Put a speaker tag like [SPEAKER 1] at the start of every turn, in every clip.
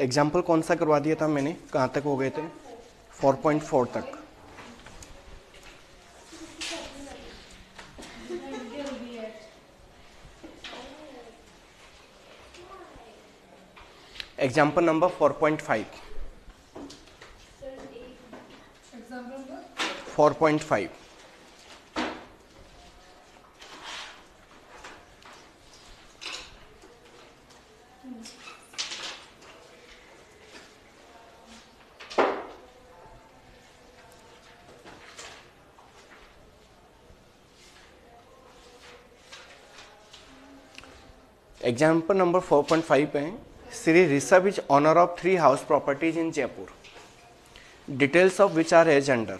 [SPEAKER 1] Example कौन सा करवा दिया था मैंने? कहाँ तक हो गए थे? 4.4 तक। एग्ज़ाम्पल नंबर 4.5 4.5 एग्ज़ाम्पल नंबर 4.5 पे है, Shri Rishabh is owner of three house properties in Jaipur details of which are as under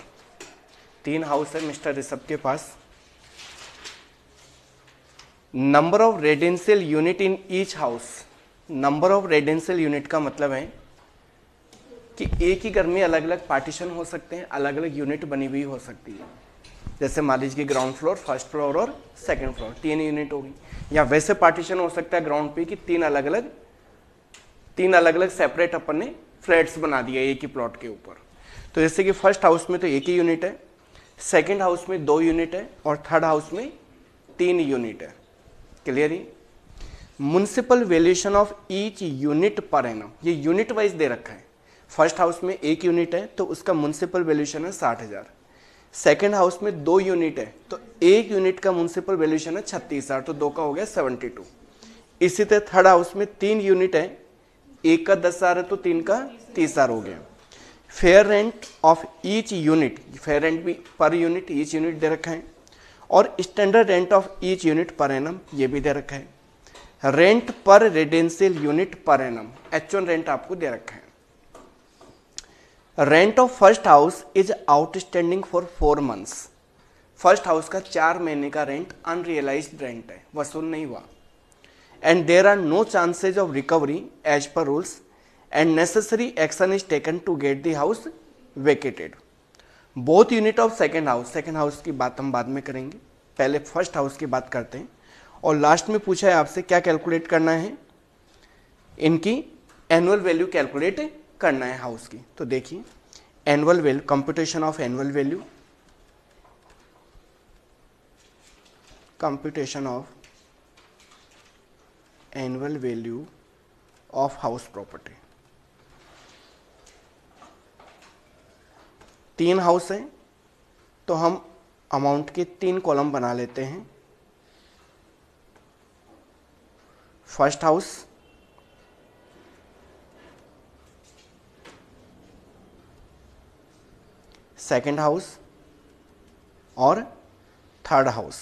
[SPEAKER 1] तीन हाउस है मिस्टर ऋषभ के पास. Number of residential unit in each house number of residential unit का मतलब है कि एक ही घर में अलग अलग पार्टीशन हो सकते हैं अलग अलग यूनिट बनी हुई हो सकती है। जैसे मान लीजिए ग्राउंड फ्लोर फ़र्स्ट फ्लोर और सेकेंड फ्लोर तीन यूनिट होगी। या वैसे पार्टीशन हो सकता है ग्राउंड पे कि तीन अलग अलग तीन अलग अलग सेपरेट अपन ने फ्लैट्स बना दिया एक ही प्लॉट के ऊपर। तो जैसे कि फ़र्स्ट हाउस में तो एक ही यूनिट है सेकंड हाउस में दो यूनिट है और थर्ड हाउस में तीन यूनिट है। Clear he? Municipal valuation of each unit per annum ये यूनिट वाइज दे रखा है। फ़र्स्ट हाउस में एक यूनिट है तो उसका म्यूनसिपल वैल्यूएशन है साठ हज़ार। सेकेंड हाउस में दो यूनिट है तो एक यूनिट का म्यूनसिपल वैल्यूशन है छत्तीस हज़ार तो दो का हो गया सेवेंटी टू इसी तरह थर्ड हाउस में तीन यूनिट है, एक का दस हज़ार है तो तीन का तीस हज़ार हो गया. Fair rent of each unit fair rent भी पर यूनिट ईच यूनिट दे रखा है. और standard rent of each unit per annum ये भी दे रखा है. Rent per residential unit per annum each rent आपको दे रखा है. Rent of first house is outstanding for four months first house का चार महीने का रेंट अनरियलाइज रेंट है, वसूल नहीं हुआ। And there are no chances of recovery as per rules and necessary action is taken to get the house vacated both unit of second house second house की बात हम बाद में करेंगे। पहले फ़र्स्ट हाउस की बात करते हैं। और लास्ट में पूछा है आपसे, क्या कैलकुलेट करना है? इनकी एनुअल वैल्यू कैलकुलेट करना है हाउस की। तो देखिए annual value computation of annual value computation of annual value of house property तीन हाउस है तो हम अमाउंट के तीन कॉलम बना लेते हैं। फ़र्स्ट हाउस सेकेंड हाउस और थर्ड हाउस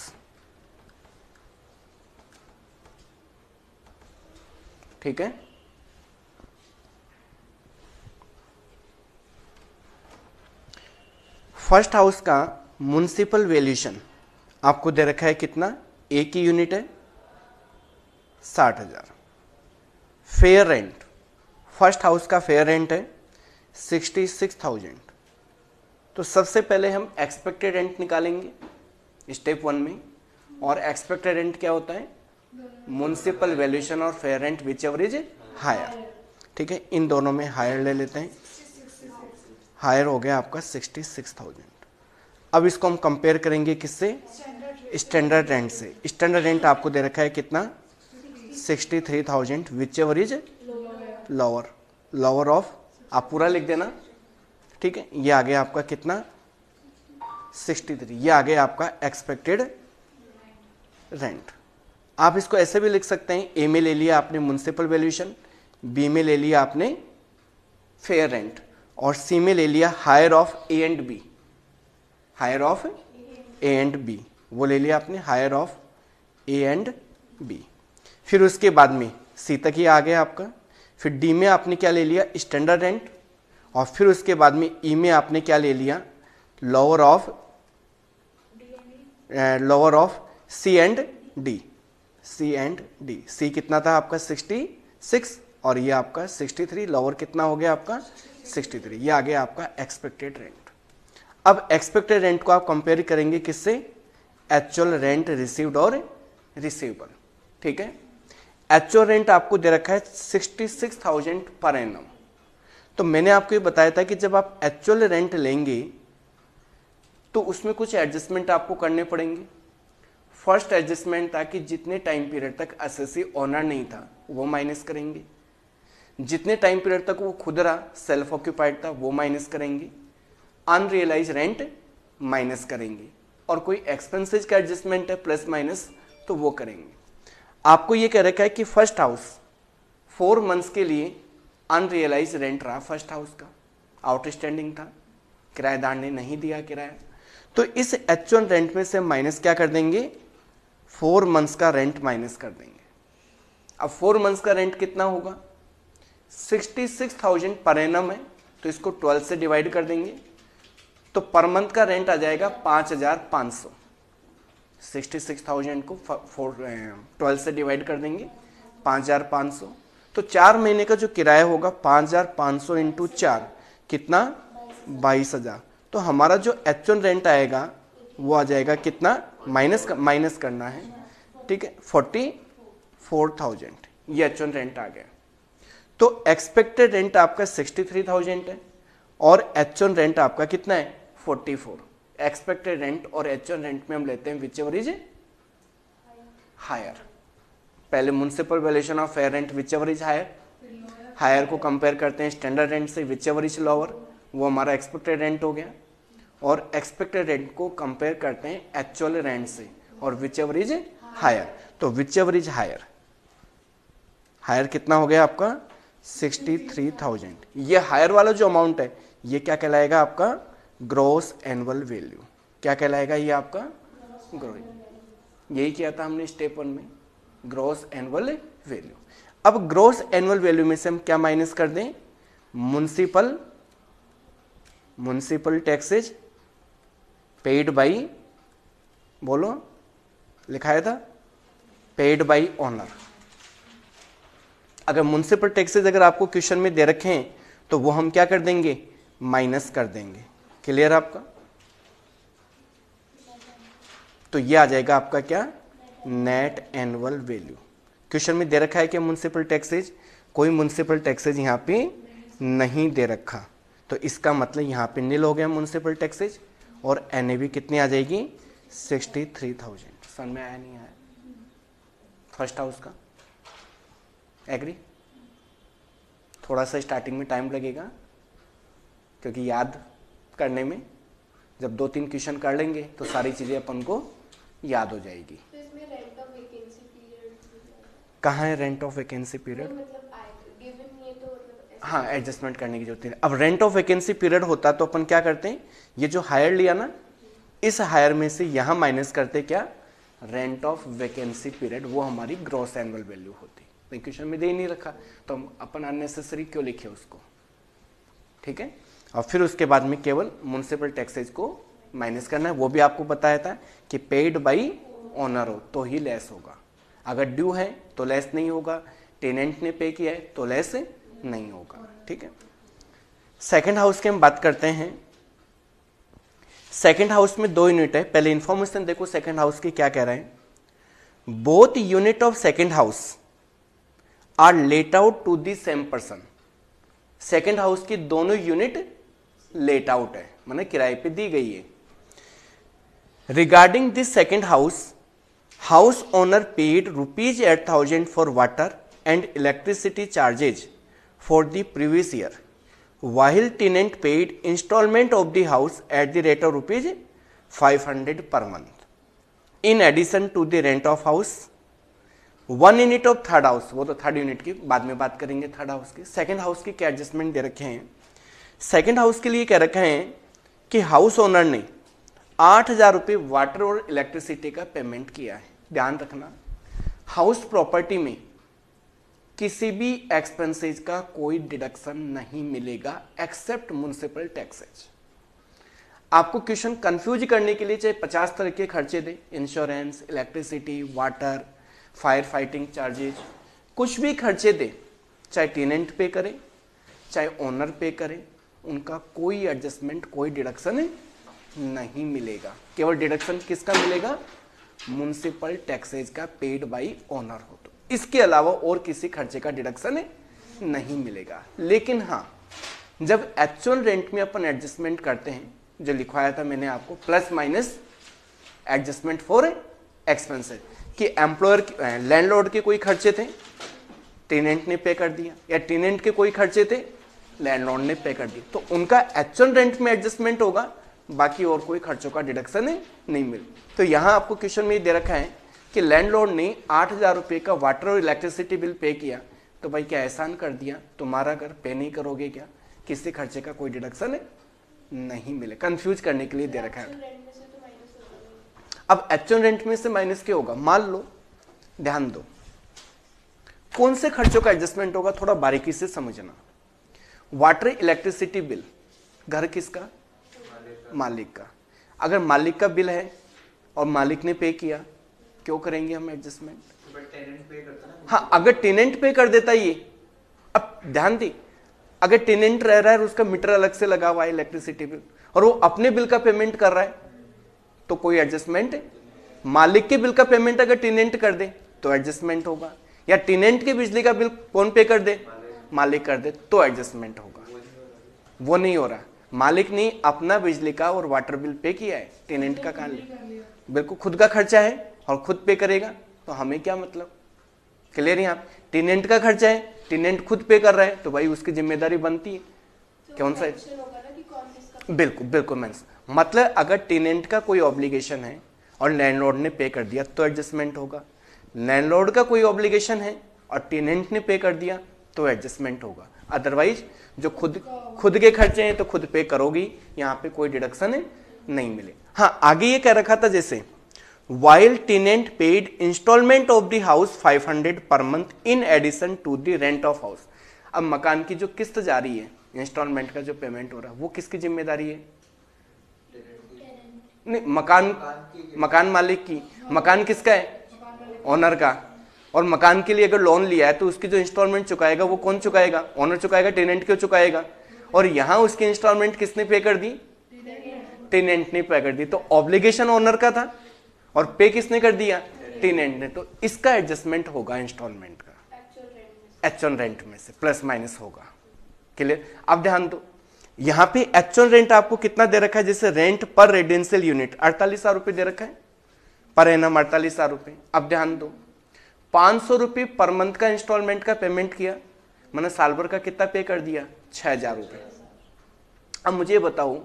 [SPEAKER 1] ठीक है? फ़र्स्ट हाउस का म्यूनसिपल वैल्यूशन आपको दे रखा है कितना? एक ही यूनिट है, साठ हज़ार। फेयर रेंट फ़र्स्ट हाउस का फेयर रेंट है सिक्सटी सिक्स थाउज़ेंड तो सबसे पहले हम एक्सपेक्टेड रेंट निकालेंगे स्टेप वन में। और एक्सपेक्टेड रेंट क्या होता है? म्यूनसिपल वैल्यूशन और fair rent whichever is higher ठीक है, इन दोनों में हायर ले लेते हैं। हायर हो गया आपका सिक्सटी सिक्स थाउज़ेंड अब इसको हम कंपेयर करेंगे किससे? स्टैंडर्ड रेंट से। स्टैंडर्ड रेंट आपको दे रखा है कितना? Sixty three thousand whichever is lower lower of आप पूरा लिख देना। ठीक है? ये आ गया आपका कितना? 63 ये आ गया आपका एक्सपेक्टेड रेंट आप इसको ऐसे भी लिख सकते हैं ए में ले लिया आपने म्यूनसिपल वैल्यूशन बी में ले लिया आपने फेयर रेंट और सी में ले लिया higher of A and B higher of A and B वो ले लिया आपने higher of A and B फिर उसके बाद में सी तक ही आ गया आपका। फिर डी में आपने क्या ले लिया? स्टैंडर्ड रेंट और फिर उसके बाद में ई में आपने क्या ले लिया? Lower of lower of C and D C and D C कितना था आपका? सिक्सटी सिक्स और ये आपका सिक्सटी थ्री लोअर कितना हो गया आपका? सिक्सटी थ्री ये आ गया आपका एक्सपेक्टेड रेंट अब एक्सपेक्टेड रेंट को आप कंपेयर करेंगे किससे? एक्चुअल रेंट रिसीव्ड और रिसीवेबल ठीक है? एक्चुअल रेंट आपको दे रखा है sixty six thousand per annum तो मैंने आपको ये बताया था कि जब आप एक्चुअल रेंट लेंगे तो उसमें कुछ एडजस्टमेंट आपको करने पड़ेंगे। फ़र्स्ट एडजस्टमेंट था कि जितने टाइम पीरियड तक एसएससी ओनर नहीं था, वो माइनस करेंगे। जितने टाइम पीरियड तक वो खुद रहा सेल्फ ऑक्यूपाइड था, वो माइनस करेंगे। अनरियलाइज रेंट माइनस करेंगे। और कोई एक्सपेंसेज का एडजस्टमेंट है प्लस माइनस तो वो करेंगे। आपको ये कह रखा है कि फ़र्स्ट हाउस फोर मंथ्स के लिए अनरियलाइज रेंट रहा फ़र्स्ट हाउस का। आउटस्टैंडिंग था। किराएदार ने नहीं दिया किराया। तो इस एक्चुअल रेंट में से माइनस क्या कर देंगे? फोर मंथ्स का रेंट माइनस कर देंगे। अब फोर मंथ्स का रेंट कितना होगा? Sixty six thousand per annum है। तो इसको ट्वेल्व से डिवाइड कर देंगे। तो पर मंथ का रेंट आ जाएगा पाँच हज़ार पाँच सौ। सिक्सटी सिक्स थाउज़ेंड को फोर ट्वेल्व से डिवाइड कर देंगे। पाँच हज़ार पाँच सौ। तो चार महीने का जो किराया होगा पाँच हज़ार पाँच सौ इंटू चार, कितना? बाईस हज़ार। तो हमारा जो एक्चुअल रेंट आएगा, वो आ जाएगा कितना? माइनस माइनस करना है। ठीक है? Forty four thousand. ये एक्चुअल रेंट आ गया। तो एक्सपेक्टेड रेंट आपका सिक्सटी थ्री थाउज़ेंड है और एक्चुअल रेंट आपका कितना है? Forty four. एक्सपेक्टेड रेंट और एक्चुअल रेंट में हम लेते हैं विच एवर इज़ हायर पहले municipal valuation of fair rent whichever is higher higher को कंपेयर करते हैं स्टैंडर्ड रेंट से विच एवर इज़ लोअर वो हमारा एक्सपेक्टेड रेंट हो गया। और एक्सपेक्टेड रेंट को कंपेयर करते हैं एक्चुअल रेंट से, और विच एवर इज़ हायर तो whichever is higher higher कितना हो गया आपका? सिक्सटी थ्री थाउज़ेंड ये हायर वाला जो अमाउंट है, ये क्या कहलाएगा आपका? ग्रोस एनुअल वैल्यू क्या कहलाएगा ये आपका? ग्रो यही किया था हमने स्टेप वन में। ग्रोस एनुअल वैल्यू अब ग्रोस एनुअल वैल्यू में से हम क्या माइनस कर दें? Municipal municipal taxes paid by बोलो लिखाया था? पेड बाई ऑनर अगर म्यूनसिपल टैक्सेज अगर आपको क्वेश्चन में दे रखे हैं तो वो हम क्या कर देंगे? माइनस कर देंगे. क्लियर आपका? तो ये आ जाएगा आपका क्या? नेट एनुअल वैल्यू क्वेश्चन में दे रखा है कि म्यूनसिपल टैक्सेज कोई म्यूनसिपल टैक्सेज यहाँ पे नहीं दे रखा। तो इसका मतलब यहाँ पे नील हो गया म्यूनसिपल टैक्सेज और एन कितनी आ जाएगी? सिक्सटी थ्री थाउज़ेंड सन में आया नहीं आया। फ़र्स्ट हाउस का। एग्री थोड़ा सा स्टार्टिंग में टाइम लगेगा, क्योंकि याद करने में जब दो तीन क्वेश्चन कर लेंगे तो सारी चीज़ें अपन को याद हो जाएगी। कहाँ है रेंट ऑफ़ वैकेंसी पीरियड हाँ एडजस्टमेंट करने की ज़रूरत है। अब रेंट ऑफ़ वैकेंसी पीरियड होता तो अपन क्या करते हैं? ये जो हायर लिया ना इस हायर में से यहाँ माइनस करते क्या? रेंट ऑफ़ वैकेंसी पीरियड वो हमारी ग्रॉस एनुअल वैल्यू होती। क्वेश्चन में दे ही नहीं रखा तो हम अपन अननेसेसरी क्यों लिखे उसको? ठीक है? और फिर उसके बाद में केवल म्यूनसिपल टैक्सेज को माइनस करना है। वो भी आपको बताया था कि पेड बाई ओनर हो तो ही लेस होगा। अगर ड्यू है तो लेस नहीं होगा। टेनेंट ने पे किया है तो लेस नहीं होगा। ठीक है? सेकंड हाउस की हम बात करते हैं। सेकंड हाउस में दो यूनिट है। पहले इंफॉर्मेशन देखो सेकंड हाउस की क्या कह रहे हैं। Both unit of second house are let out to the same person second house की दोनों यूनिट लेट आउट है। मैंने किराए पे दी गई है। Regarding this second house house owner paid rupees eight thousand for water and electricity charges for the previous year while tenant paid instalment of the house at the rate of rupees five hundred per month in addition to the rent of house one unit of third house वो तो third unit की, बाद में बात करेंगे third house की। Second house की क्या एडजस्टमेंट दे रखे हैं? सेकंड हाउस के लिए कह रखे हैं कि हाउस ओनर ने आठ हज़ार रुपये वाटर और इलेक्ट्रिसिटी का पेमेंट किया है। ध्यान रखना हाउस प्रॉपर्टी में किसी भी एक्सपेंसेज का कोई डिडक्शन नहीं मिलेगा एक्सेप्ट म्यूनसिपल टैक्सेज आपको क्वेश्चन कंफ्यूज करने के लिए चाहे पचास तरह के खर्चे दे। Insurance electricity water fire fighting charges कुछ भी खर्चे दे, चाहे टेनेंट पे करें, चाहे ओनर पे करें, उनका कोई एडजस्टमेंट कोई डिडक्शन नहीं मिलेगा। केवल डिडक्शन किसका मिलेगा? म्यूनसिपल टैक्सेज का पेड बाई ओनर हो तो। इसके अलावा और किसी खर्चे का डिडक्शन नहीं मिलेगा। लेकिन हाँ जब एक्चुअल रेंट में अपन एडजस्टमेंट करते हैं, जो लिखवाया था मैंने आपको plus minus adjustment for expenses कि एम्प्लॉयर लैंडलॉर्ड के कोई खर्चे थे टेनेंट ने पे कर दिया, या टेनेंट के कोई खर्चे थे लैंडलॉर्ड ने पे कर दिया। तो उनका एक्चुअल रेंट में एडजस्टमेंट होगा बाकी और कोई खर्चों का डिडक्शन नहीं मिल। तो यहाँ आपको क्वेश्चन में दे रखा है कि लैंडलॉर्ड ने आठ हज़ार रुपये का वाटर और इलेक्ट्रिसिटी बिल पे किया। तो भाई क्या एहसान कर दिया? तुम्हारा घर पे नहीं करोगे क्या? किसी खर्चे का कोई डिडक्शन नहीं मिले। कंफ्यूज करने के लिए दे रखा है। अब एक्चुअल रेंट में से माइनस क्या होगा? मान लो, ध्यान दो। कौन से खर्चों का एडजस्टमेंट होगा? थोड़ा बारीकी से समझना। वाटर इलेक्ट्रिसिटी बिल घर किसका? मालिक का। अगर मालिक का बिल है और मालिक ने पे किया क्यों करेंगे हम एडजस्टमेंट हाँ अगर टेनेंट पे कर देता ये अब ध्यान दी अगर टेनेंट रह रहा है और उसका मीटर अलग से लगा हुआ है इलेक्ट्रिसिटी बिल और वो अपने बिल का पेमेंट कर रहा है तो कोई एडजस्टमेंट मालिक के बिल का पेमेंट अगर टेनेंट कर दे तो एडजस्टमेंट होगा। या टेनेंट के बिजली का बिल कौन पे कर दे? मालिक। कर दे तो एडजस्टमेंट होगा। वो नहीं हो रहा। मालिक ने अपना बिजली का और वाटर बिल पे किया है टेनेंट का कहा बिल्कुल खुद का खर्चा है और खुद पे करेगा तो हमें क्या मतलब? क्लियर यहाँ? टेनेंट का खर्चा है टेनेंट खुद पे कर रहा है तो भाई उसकी ज़िम्मेदारी बनती है। तो कौन सा बिल्कुल बिल्कुल मैं मतलब अगर टेनेंट का कोई ऑब्लिगेशन है और लैंडलॉर्ड ने पे कर दिया तो एडजस्टमेंट होगा। लैंडलॉर्ड का कोई ऑब्लिगेशन है और टेनेंट ने पे कर दिया तो एडजस्टमेंट होगा। अदरवाइज़ जो खुद खुद के खर्चे हैं तो खुद पे करोगी यहाँ पे कोई डिडक्शन नहीं मिले। हाँ आगे ये कह रखा था जैसे while tenant paid instalment of the house 500 per month in addition to the rent of house अब मकान की जो किस्त जा रही है इंस्टॉलमेंट का जो पेमेंट हो रहा है वो किसकी ज़िम्मेदारी है? नहीं मकान मकान मालिक की। मकान किसका है? ओनर का। और मकान के लिए अगर लोन लिया है तो उसकी जो इंस्टॉलमेंट चुकाएगा, वो कौन चुकाएगा? ऑनर चुकाएगा टेनेंट क्यों चुकाएगा? और यहाँ उसकी इंस्टॉलमेंट किसने पे कर दी? टेनेंट ने पे कर दी। तो ऑब्लिगेशन ओनर का था और पे किसने कर दिया? टेनेंट ने। तो इसका एडजस्टमेंट होगा इंस्टॉलमेंट का। एक्चुअल रेंट में से प्लस माइनस होगा। क्लियर अब ध्यान दो। यहाँ पे एक्चुअल रेंट आपको कितना दे रखा है? जैसे रेंट पर रेजिडेंशियल यूनिट अड़तालीस हज़ार रुपए दे रखा है। पर एनम अड़तालीस हज़ार रुपए अब ध्यान दो। पाँच सौ रुपये पर मंथ का इंस्टॉलमेंट का पेमेंट किया। मैंने साल भर का कितना पे कर दिया? छह हज़ार रुपये। अब मुझे बताओ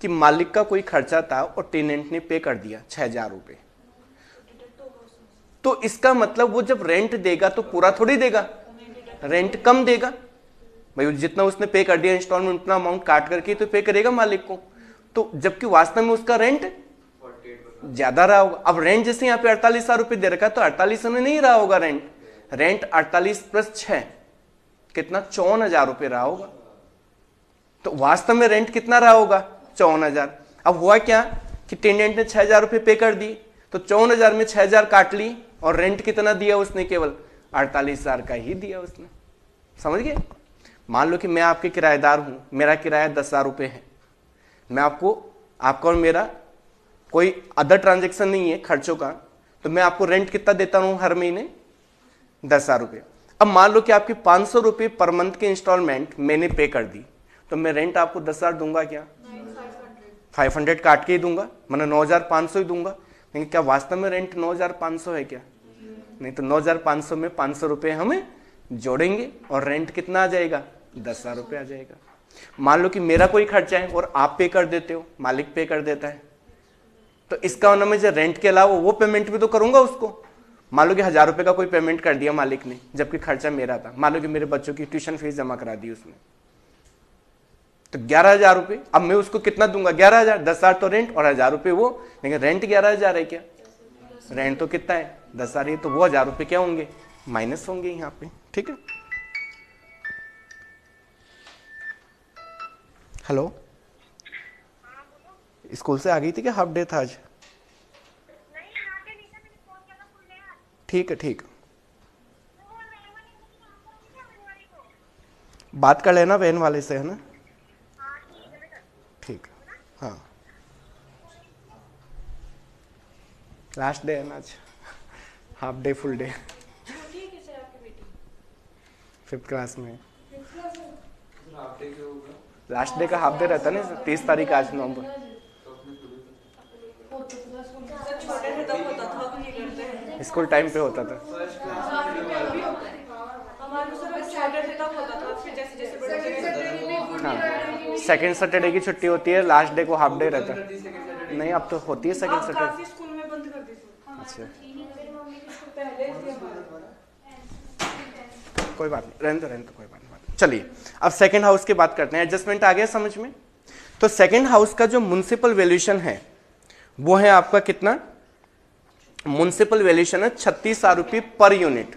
[SPEAKER 1] कि मालिक का कोई खर्चा था और टेनेंट ने पे कर दिया छह हज़ार रुपये। तो इसका मतलब वो जब रेंट देगा तो पूरा थोड़ी देगा? रेंट कम देगा? भाई, जितना उसने पे कर दिया इंस्टॉलमेंट उतना अमाउंट काट करके तो पे करेगा मालिक को। तो जबकि वास्तव में उसका रेंट ज़्यादा रहा होगा। अब रेंट जैसे यहाँ पे अड़तालीस हज़ार रुपए दे रखा है तो अड़तालीस में नहीं रहा होगा रेंट रेंट अड़तालीस प्लस छ कितना? चौवन हज़ार रुपए रहा होगा। तो वास्तव में रेंट कितना रहा होगा? चौवन हज़ार। अब हुआ क्या कि टेनेंट ने छह हज़ार रुपए पे कर दी तो चौवन हज़ार में छह हज़ार काट ली और रेंट कितना दिया उसने? केवल अड़तालीस हज़ार का ही दिया उसने। समझ गए? मान लो कि मैं आपके किराएदार हूँ, मेरा किराया दस हज़ार रुपये है। मैं आपको, आपका और मेरा कोई अदर ट्रांजेक्शन नहीं है खर्चों का तो मैं आपको रेंट कितना देता हूँ हर महीने? दस हज़ार रुपये। अब मान लो कि आपकी पाँच सौ रुपये पर मंथ की इंस्टॉलमेंट मैंने पे कर दी तो मैं रेंट आपको दस हज़ार दूँगा क्या? फाइव हंड्रेड काट के ही दूँगा मैंने नौ हज़ार पाँच सौ ही दूँगा। लेकिन क्या वास्तव में रेंट नौ हज़ार पाँच सौ है क्या? नहीं तो नौ हज़ार पाँच सौ में पाँच सौ रुपये हमें जोड़ेंगे और रेंट कितना आ जाएगा? दस हज़ार रुपये आ जाएगा। मान लो कि मेरा कोई खर्चा है और आप पे कर देते हो, मालिक पे कर देता है। तो इसका मतलब मैं रेंट के अलावा वो पेमेंट भी तो करूँगा उसको। मान लो कि हज़ार रुपए का कोई पेमेंट कर दिया मालिक ने, जबकि खर्चा मेरा था। मान लो कि मेरे बच्चों की ट्यूशन फ़ीस जमा करा दी उसने। तो ग्यारह हज़ार रुपये अब मैं उसको कितना दूँगा? ग्यारह हज़ार, दस हज़ार तो रेंट और हज़ार रुपये वो। लेकिन रेंट ग्यारह हज़ार है क्या? रेंट तो कितना है? दस हज़ार है तो वो हज़ार रुपये क्या होंगे? माइनस होंगे यहाँ पे, ठीक है? हेलो स्कूल से आ गई थी क्या हाफ़ डे था आज? ठीक है ठीक। बात कर लेना वैन वाले से है ना? ठीक हाँ लास्ट डे है। ना? आज? Half day full day fifth class में। लास्ट डे का हाफ़ डे रहता है ना तीस तारीख आज नवंबर। स्कूल टाइम पे होता था। हाँ। सेकेंड सैटरडे की छुट्टी होती है लास्ट डे को हाफ़ डे रहता है। नहीं अब तो होती है सेकेंड सैटरडे
[SPEAKER 2] थी
[SPEAKER 1] अच्छा। कोई बात नहीं रहने दो रहने दो कोई बात नहीं चलिए अब सेकंड हाउस की बात करते हैं। एडजस्टमेंट आ गया समझ में? तो सेकेंड हाउस का जो म्यूनसिपल वैल्यूशन है वो है आपका कितना? म्यूनसिपल वैल्यूशन है छत्तीस हज़ार रुपये पर यूनिट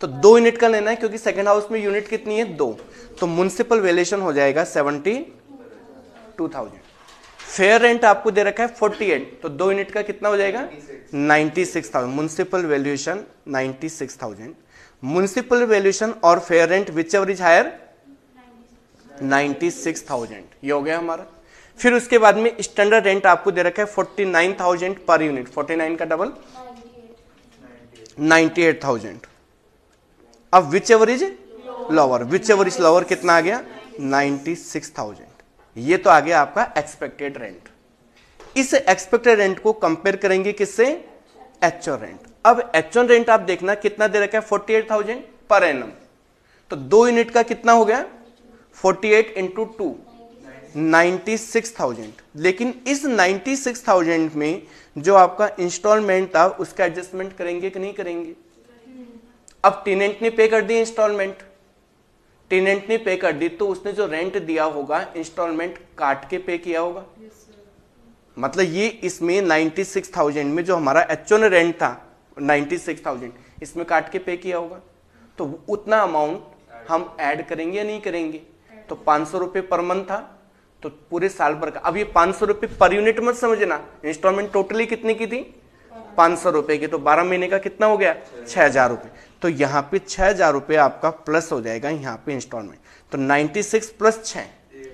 [SPEAKER 1] तो दो यूनिट का लेना है क्योंकि सेकंड हाउस में यूनिट कितनी है? दो. तो म्यूनसिपल वैल्यूशन हो जाएगा seventy two thousand fair rent आपको दे रखा है फोर्टी एट तो दो यूनिट का कितना हो जाएगा? Ninety six thousand municipal valuation ninety six thousand municipal valuation और fair rent whichever is higher ninety six thousand ये हो गया हमारा. फिर उसके बाद में स्टैंडर्ड रेंट आपको दे रखा है forty nine thousand per unit forty nine का डबल नाइन्टी एट थाउज़ेंड अब whichever is lower whichever is lower कितना आ गया? नाइन्टी सिक्स थाउज़ेंड ये तो आ गया आपका एक्सपेक्टेड रेंट इस एक्सपेक्टेड रेंट को कंपेयर करेंगे किससे? एक्चुअल रेंट अब एक्चुअल रेंट आप देखना कितना दे रखा है? Forty eight thousand per annum तो दो यूनिट का कितना हो गया? Forty eight into two ninety six thousand लेकिन इस नाइन्टी सिक्स थाउज़ेंड में जो आपका इंस्टॉलमेंट था उसका एडजस्टमेंट करेंगे कि नहीं करेंगे? अब टेनेंट ने पे कर दी इंस्टॉलमेंट टेनेंट ने पे कर दी तो उसने जो रेंट दिया होगा इंस्टॉलमेंट काट के पे किया होगा? Yes, मतलब ये इसमें 96,000 में जो हमारा एक्चुअल रेंट था 96,000 इसमें काट के पे किया होगा? तो उतना अमाउंट हम ऐड करेंगे या नहीं करेंगे? तो पाँच सौ रुपये पर मंथ था तो पूरे साल भर का। अब ये पाँच सौ रुपये पर यूनिट मत समझना। इंस्टॉलमेंट टोटली कितनी की थी? पाँच सौ रुपए की। तो बारह महीने का कितना हो गया? छह हज़ार रुपये। तो यहाँ पे छह हज़ार रुपये आपका प्लस हो जाएगा यहाँ पे इंस्टॉलमेंट तो नाइन्टी सिक्स प्लस छः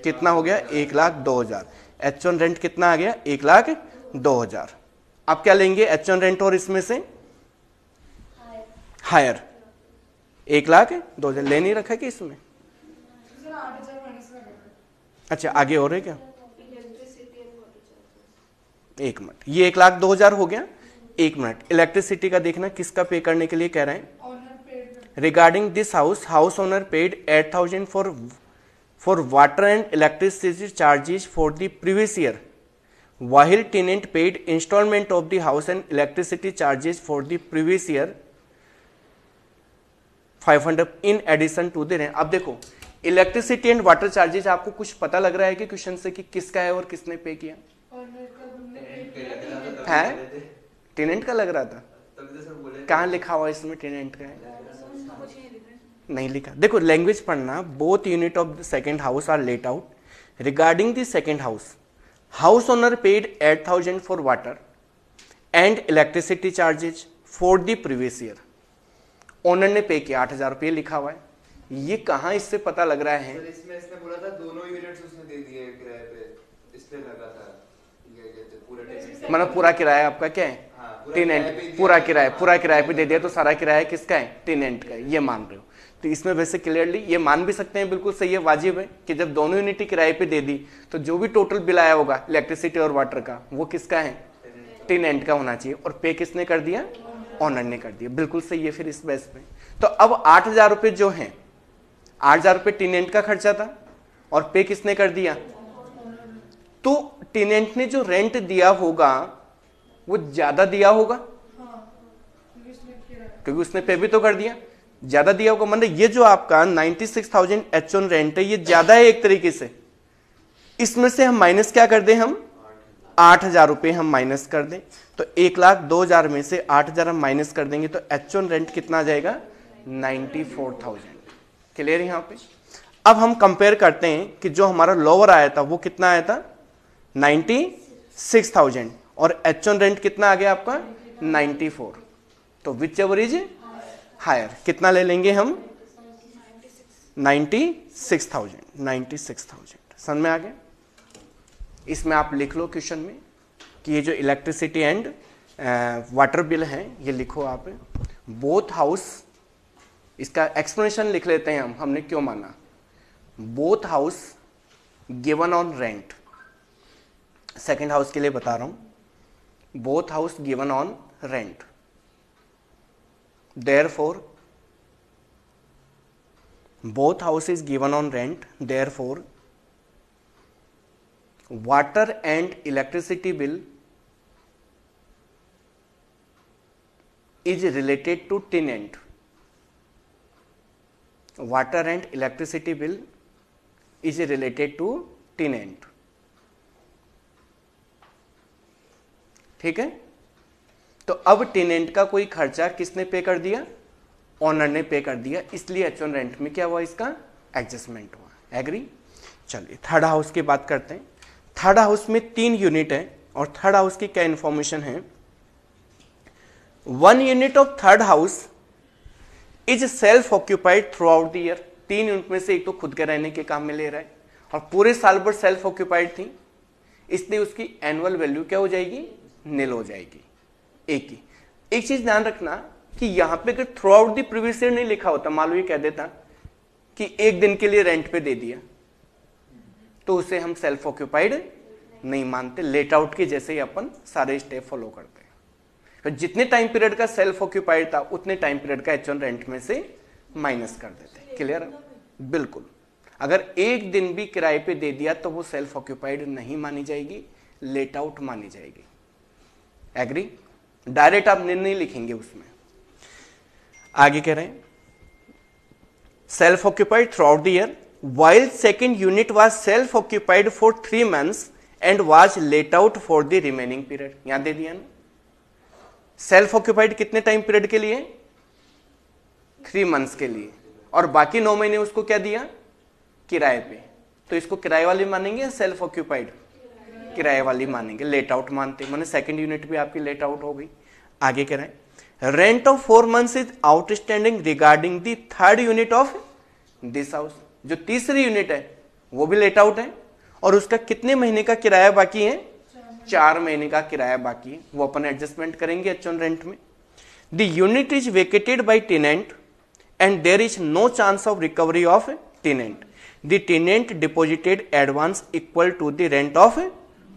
[SPEAKER 1] कितना हो गया? एक लाख दो हज़ार। एच वन रेंट कितना आ गया? एक लाख दो हज़ार। आप क्या लेंगे? एच वन रेंट और इसमें से? हायर एक लाख दो हज़ार। ले नहीं रखा कि इसमें
[SPEAKER 2] सर आठ हज़ार माइनस कर देना
[SPEAKER 1] अच्छा आगे और है क्या? एक मिनट। ये एक लाख दो हज़ार हो गया। एक मिनट। इलेक्ट्रिसिटी का देखना किसका पे करने के लिए कह रहे हैं।
[SPEAKER 2] Regarding this
[SPEAKER 1] house house owner paid eight thousand for for water and electricity charges for the previous year while tenant paid instalment of the house and electricity charges for the previous year five hundred in addition to दे रहे अब देखो electricity and water charges, आपको कुछ पता लग रहा है कि क्वेश्चन से कि किसका है और किसने पे किया? है? टेनेंट का लग रहा था। कहाँ लिखा हुआ इसमें? टेनेंट का है। नहीं लिखा। देखो लैंग्वेज पढ़ना both unit of the second house are let out regarding the second house house owner paid eight thousand for water and electricity charges for the previous year owner ने पे किया, आठ हज़ार रुपये लिखा हुआ है। ये कहाँ इससे पता लग रहा है?
[SPEAKER 3] सर इसमें इसने बोला था दोनों यूनिट्स उसने दे दिए किराए पे। इसलिए लगा था। ये कहते हैं, पूरे टेनेंट
[SPEAKER 1] मतलब पूरा किराया आपका क्या है?
[SPEAKER 3] हाँ, पूरा
[SPEAKER 1] टेनेंट। पूरा किराया पूरा किराए पे दे दिया तो सारा किराया किसका है? टेनेंट का है ये मान रहे हो। तो इसमें वैसे क्लियरली ये मान भी सकते हैं बिल्कुल सही है वाजिब है कि जब दोनों यूनिट ही किराए पे दे दी तो जो भी टोटल बिल आया होगा इलेक्ट्रिसिटी और वाटर का वो किसका है? टेनेंट का होना चाहिए। और पे किसने कर दिया? ऑनर ने कर दिया। बिल्कुल सही है फिर इस बेस पे। तो अब आठ हज़ार रुपये जो है आठ हज़ार रुपये टेनेंट का खर्चा था और पे किसने कर दिया? तो टेनेंट ने जो रेंट दिया होगा वो ज़्यादा दिया होगा?
[SPEAKER 2] क्योंकि
[SPEAKER 1] उसने पे भी तो कर दिया। ज़्यादा दिया होगा मतलब ये जो आपका 96,000 एच ऑन रेंट है ये ज़्यादा है एक तरीके से। इसमें से हम माइनस क्या कर दें हम? आठ हज़ार रुपये हम माइनस कर दें। तो एक लाख दो हज़ार में से आठ हज़ार हम माइनस कर देंगे तो एच ऑन रेंट कितना आ जाएगा? 94,000 क्लियर यहाँ पे? अब हम कंपेयर करते हैं कि जो हमारा लोअर आया था वो कितना आया था? 96,000 और एच ऑन रेंट कितना आ गया आपका? 94 तो विच एवर इज़ हायर कितना ले लेंगे हम? 96,000 96,000 समझ में आ गया? इसमें आप लिख लो क्वेश्चन में कि ये जो इलेक्ट्रिसिटी एंड वाटर बिल है ये लिखो आप। बोथ हाउस इसका एक्सप्लेनेशन लिख लेते हैं हम, हमने क्यों माना? Both house given on rent second house के लिए बता रहा हूँ। Both house given on rent therefore both house is given on rent therefore water and electricity bill is related to tenant water and electricity bill is related to tenant. ठीक है? तो अब tenant का कोई खर्चा किसने पे कर दिया? ऑनर ने पे कर दिया। इसलिए एच वन रेंट में क्या हुआ इसका? एडजस्टमेंट हुआ। एग्री चलिए थर्ड हाउस की बात करते हैं। थर्ड हाउस में तीन यूनिट है और थर्ड हाउस की क्या इंफॉर्मेशन है? One unit of third house is self occupied throughout the year तीन यूनिट में से एक तो खुद के रहने के काम में ले रहा है। और पूरे साल भर सेल्फ ऑक्यूपाइड थी। इसलिए उसकी एनुअल वैल्यू क्या हो जाएगी? नील हो जाएगी। एक ही। एक चीज़ ध्यान रखना कि यहाँ पे अगर throughout the previous year नहीं लिखा होता मान लो ये कह देता? कि एक दिन के लिए रेंट पे दे दिया। तो उसे हम सेल्फ ऑक्यूपाइड नहीं मानते। लेट आउट के जैसे ही अपन सारे स्टेप फॉलो करते तो जितने टाइम पीरियड का सेल्फ ऑक्यूपाइड था, उतने टाइम पीरियड का एच रेंट में से माइनस कर देते क्लियर बिल्कुल। अगर एक दिन भी किराए पे दे दिया तो वो सेल्फ ऑक्यूपाइड नहीं मानी जाएगी लेट आउट मानी जाएगी। एग्री डायरेक्ट आप निर्णय लिखेंगे उसमें। आगे कह रहे हैं। Self occupied throughout the year while second unit was self occupied for three months and was let out for the remaining period यहाँ दे दिया ना। सेल्फ ऑक्यूपाइड कितने टाइम पीरियड के लिए? थ्री मंथ्स के लिए। और बाकी नौ महीने उसको क्या दिया? किराए पे। तो इसको किराए वाली मानेंगे सेल्फ ऑक्यूपाइड? किराए वाली मानेंगे। लेट आउट मानते मैंने सेकंड यूनिट भी आपकी लेट आउट हो गई। आगे कह रहे rent of four months is outstanding regarding the third unit of this house जो तीसरी यूनिट है, वो भी लेट आउट है। और उसका कितने महीने का किराया बाकी है? चार महीने का किराया बाकी वो अपन एडजस्टमेंट करेंगे एच रेंट में। The unit is vacated by tenant and there is no chance of recovery of tenant the tenant deposited advance equal to the rent of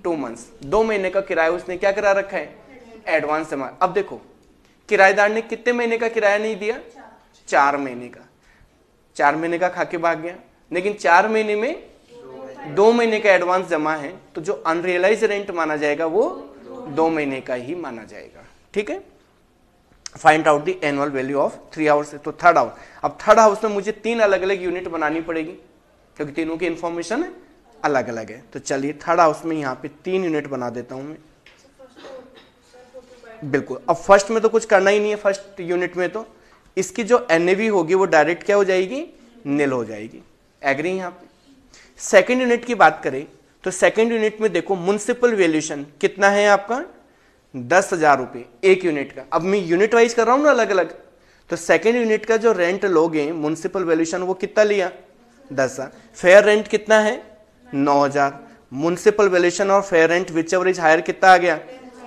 [SPEAKER 1] two months दो महीने का किराया उसने क्या करा रखा है? एडवांस जमा। अब देखो किराएदार ने कितने महीने का किराया नहीं दिया? चार महीने का। चार महीने का खाके भाग गया। लेकिन चार महीने में दो महीने का एडवांस जमा है तो जो अनरियलाइज रेंट माना जाएगा, वो दो महीने का ही माना जाएगा। ठीक है? Find out the annual value of three houses तो थर्ड हाउस अब थर्ड हाउस में मुझे तीन अलग अलग यूनिट बनानी पड़ेगी, क्योंकि तीनों की इंफॉर्मेशन अलग अलग है। तो चलिए थर्ड हाउस में यहाँ पे तीन यूनिट बना देता हूँ मैं। बिल्कुल। अब फ़र्स्ट में तो कुछ करना ही नहीं है फ़र्स्ट यूनिट में तो। इसकी जो एन होगी, वो डायरेक्ट क्या हो जाएगी? नील हो जाएगी। एग्री यहाँ पे? सेकेंड यूनिट की बात करें तो सेकेंड यूनिट में देखो म्यूनसिपल वैल्यूशन कितना है आपका? दस हज़ार रुपये एक यूनिट का। अब मैं यूनिट वाइज कर रहा हूँ ना अलग अलग तो सेकेंड यूनिट का जो रेंट लोगे म्यूनसिपल वैल्यूशन वो कितना लिया? दस हज़ार। फेयर रेंट कितना है? नौ हज़ार। म्यूनसिपल वैल्यूशन और fair rent which ever is higher कितना आ गया?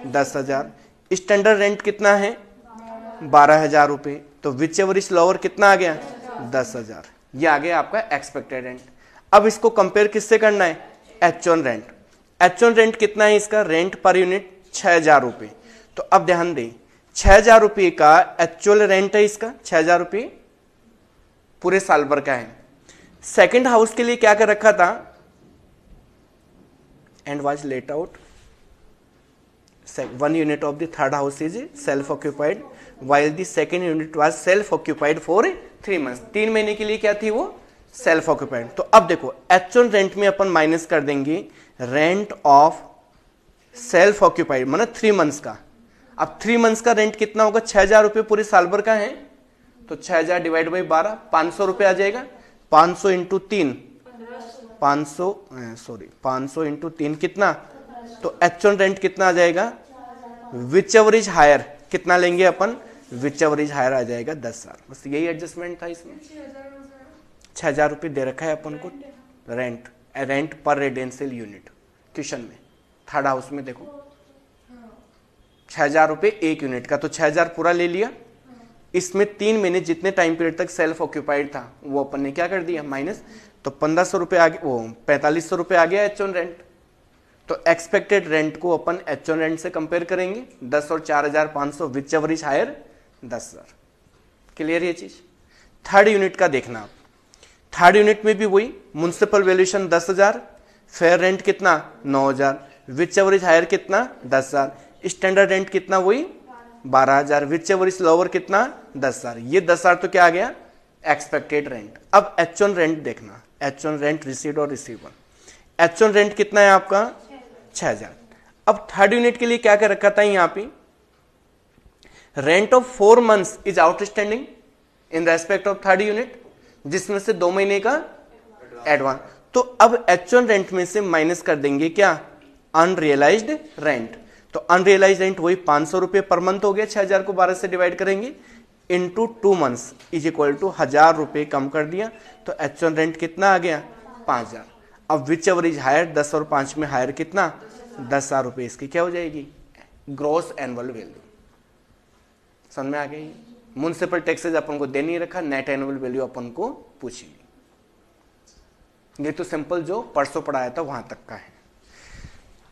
[SPEAKER 1] दस हज़ार। स्टैंडर्ड रेंट कितना है? बारह हज़ार रुपये तो विच एवरेज लोअर कितना आ गया? दस हज़ार। ये आ गया आपका एक्सपेक्टेड रेंट अब इसको कंपेयर किससे करना है? H one rent H one rent कितना है इसका? रेंट पर यूनिट छह हज़ार रुपये तो अब ध्यान दें, छह हज़ार रुपये का एक्चुअल रेंट है इसका? छह हज़ार रुपये पूरे साल भर का है। सेकंड हाउस के लिए क्या कर रखा था? And was let out one unit of the third house is self occupied while the second unit was self occupied for three months तीन महीने के लिए क्या थी वो? सेल्फ ऑक्यूपाइड तो अब देखो एक्चुअल रेंट में अपन माइनस कर देंगे रेंट ऑफ़ सेल्फ ऑक्यूपाइड मतलब थ्री मंथ्स का। अब थ्री मंथ्स का रेंट कितना होगा? छह हज़ार रुपये पूरे साल भर का है। तो छह हज़ार डिवाइड बाई बारह, पाँच सौ रुपये आ जाएगा। पाँच सौ इंटू तीन। पाँच सौ सॉरी पाँच सौ इंटू तीन कितना? तो एक्चुअल रेंट कितना आ जाएगा? विच एवरेज हायर कितना लेंगे अपन? विच एवरेज हायर आ जाएगा? दस हज़ार बस यही एडजस्टमेंट था इसमें। छह हज़ार रुपये दे रखा है अपन को रेंट रेंट पर रेडेंशियल यूनिट क्वेश्चन में थर्ड हाउस में देखो। छह हज़ार रुपये एक यूनिट का तो छह हज़ार पूरा ले लिया। इसमें तीन महीने जितने टाइम पीरियड तक सेल्फ ऑक्यूपाइड था, वो अपन ने क्या कर दिया? माइनस तो पंद्रह सौ रुपये आगे, वो पैंतालीस सौ रुपये आ गया एच ऑन रेंट तो एक्सपेक्टेड रेंट को अपन एच ऑन रेंट से कंपेयर करेंगे, दस और चार हज़ार पाँच सौ विच एवर इज़ हायर दस हज़ार। क्लियर ये चीज़? थर्ड यूनिट का देखना आप। थर्ड यूनिट में भी वही म्यूनसिपल वैल्यूशन दस हज़ार फेयर रेंट कितना नौ हज़ार विच एवरेज हायर कितना दस हज़ार स्टैंडर्ड रेंट कितना वही बारह हज़ार विच एवरेज लोअर कितना दस हज़ार। ये दस हज़ार तो क्या आ गया? एक्सपेक्टेड रेंट अब एच ऑन रेंट देखना। एच ऑन रेंट रिसीव और रिसीवर एच ऑन रेंट कितना है आपका? छह हज़ार। अब थर्ड यूनिट के लिए क्या क्या रखा था यहाँ पे? Rent of four months is outstanding in respect of third unit जिसमें से दो महीने का एडवांस तो अब एच रेंट में से माइनस कर देंगे क्या? अनरियलाइज्ड रेंट तो अनरियलाइज रेंट वही पाँच सौ रुपए पर मंथ हो गया, छह हज़ार को बारह से डिवाइड करेंगे। Into two months is equal to हज़ार रुपए कम कर दिया तो एच रेंट कितना आ गया? पाँच हज़ार। अब विच एवर इज़ हायर दस और पाँच में हायर कितना? दस हज़ार रुपए इसकी क्या हो जाएगी? ग्रोस एनुअल वैल्यू समझ में आ गई म्यूनसिपल टैक्सेज अपन को दे नहीं रखा नेट एनुअल वैल्यू अपन को पूछेगी ये तो सिंपल जो परसों पढ़ाया था, वहाँ तक का है।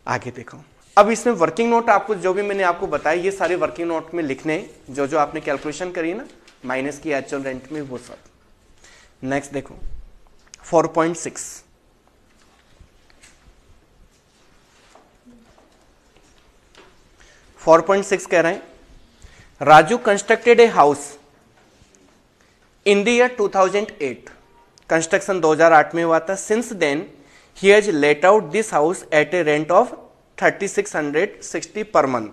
[SPEAKER 1] आगे देखो। अब इसमें वर्किंग नोट आपको, जो भी मैंने आपको बताया, ये सारे वर्किंग नोट में लिखने, जो जो आपने कैलकुलेशन करी ना माइनस की एचुअल रेंट में, वो सब। नेक्स्ट देखो। 4.6 4.6 कह रहे हैं Raju constructed a house in the year 2008 construction 2008 में हुआ था। Since then he has let out this house at a rent of 3660 per month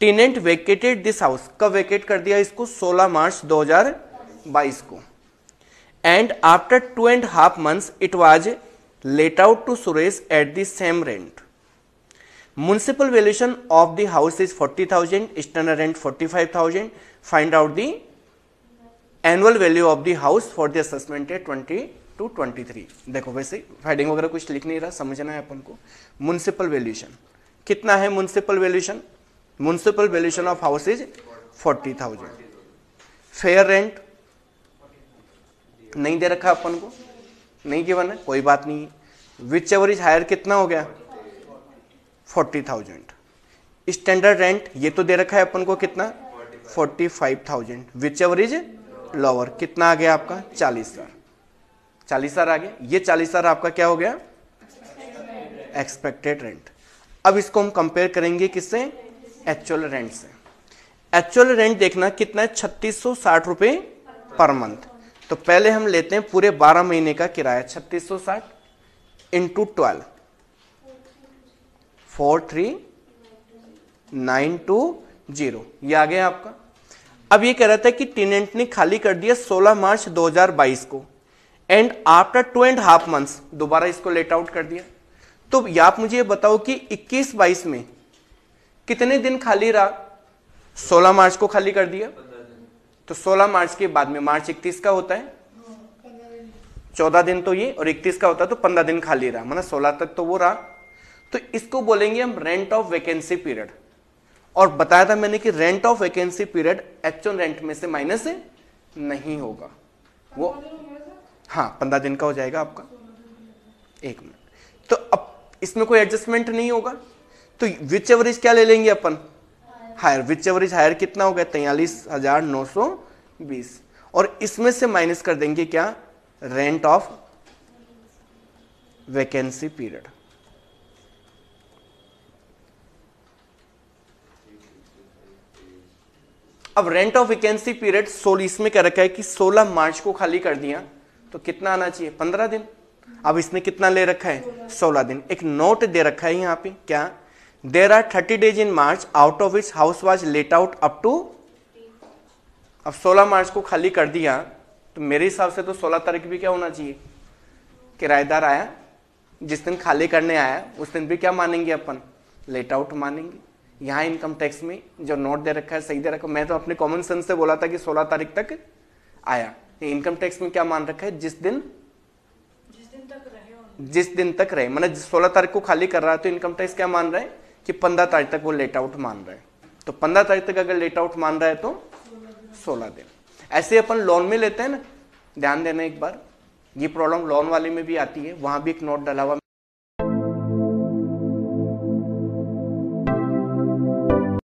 [SPEAKER 1] tenant vacated this house कब वेकेट कर दिया इसको? 16 मार्च 2022 को। And after two and half months it was let out to Suresh at the same rent municipal valuation of the house is 40000 standard rent 45000 find out the annual value of the house for the assessment है 20 to 23 देखो, वैसे heading वगैरह कुछ लिख नहीं रहा, समझना है अपन को। म्यूनसिपल वैल्यूशन कितना है municipal valuation municipal valuation of house is 40000 fair rent नहीं दे रखा अपन को। नहीं गिवन है, कोई बात नहीं। विच एवर इज़ हायर कितना हो गया? Forty thousand. स्टैंडर्ड रेंट, ये तो दे रखा है अपन को कितना? Forty five thousand. Whichever is lower कितना आ गया आपका? चालीस हज़ार। चालीस हज़ार आ गया ये चालीस हज़ार आपका क्या हो गया? एक्सपेक्टेड रेंट अब इसको हम कंपेयर करेंगे किससे? एक्चुअल रेंट से। एक्चुअल रेंट देखना कितना है? छत्तीस सौ साठ रुपए पर मंथ तो पहले हम लेते हैं पूरे बारह महीने का किराया। छत्तीस सौ साठ into twelve four three nine two zero. ये आ गया आपका। अब ये कह रहा था कि टेनेंट ने खाली कर दिया 16 मार्च 2022 को। And after two and half months दोबारा इसको लेट आउट कर दिया। तो आप मुझे बताओ कि 21 22 में कितने दिन खाली रहा? 16 मार्च को खाली कर दिया। तो 16 मार्च के बाद में, मार्च 31 का होता है। चौदह दिन तो ये, और 31 का होता है तो 15 दिन खाली रहा। मतलब 16 तक तो वो रहा। तो इसको बोलेंगे हम रेंट ऑफ़ वैकेंसी पीरियड और बताया था मैंने कि रेंट ऑफ़ वैकेंसी पीरियड एच रेंट में से माइनस नहीं होगा. वो हाँ पंद्रह दिन का हो जाएगा आपका. एक मिनट तो अब इसमें कोई एडजस्टमेंट नहीं होगा. तो विच एवरेज क्या ले लेंगे अपन? Higher which ever is higher कितना हो गया? तैयलीस हज़ार नौ सौ बीस. और इसमें से माइनस कर देंगे क्या? रेंट ऑफ़ वैकेंसी पीरियड अब रेंट ऑफ़ वैकेंसी पीरियड सोल इसमें क्या रखा है कि 16 मार्च को खाली कर दिया तो कितना आना चाहिए? 15 दिन। अब इसने कितना ले रखा है? 16 दिन। एक नोट दे रखा है यहाँ पे, क्या? There are 30 days in March out of which house was let out up to अब 16 मार्च को खाली कर दिया तो मेरे हिसाब से तो 16 तारीख भी क्या होना चाहिए? किराएदार आया, जिस दिन खाली करने आया, उस दिन भी क्या मानेंगे अपन? लेट आउट मानेंगे। यहाँ इनकम टैक्स में जो नोट दे रखा है सही दे रखा है। मैं तो अपने कॉमन सेंस से बोला था कि 16 तारीख तक आया। इनकम टैक्स में क्या मान रखा है? जिस दिन
[SPEAKER 2] जिस दिन तक रहे
[SPEAKER 1] जिस दिन तक रहे। मतलब सोलह तारीख को खाली कर रहा है तो इनकम टैक्स क्या मान रहा है? कि पंद्रह तारीख तक वो लेट आउट मान रहा है। तो पंद्रह तारीख तक अगर लेट आउट मान रहा है तो सोलह दिन। ऐसे अपन लोन में लेते हैं ना। ध्यान देना एक बार। ये प्रॉब्लम लोन वाले में भी आती है। वहाँ भी एक नोट डला हुआ